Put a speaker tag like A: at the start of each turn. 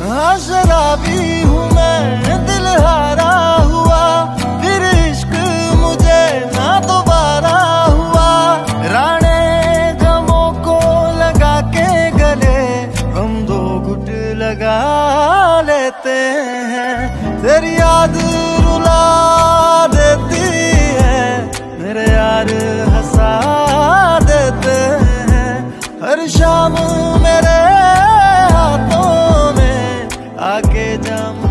A: हाँ शराबी हूँ मैं दिल हारा हुआ। फिर इश्क मुझे ना दोबारा हुआ। राणे गमों को लगा के गले, हम दो गुट लगा लेते हैं। तेरी याद रुला देती है, मेरे यार हंसा देते हैं। हर शाम मेरे down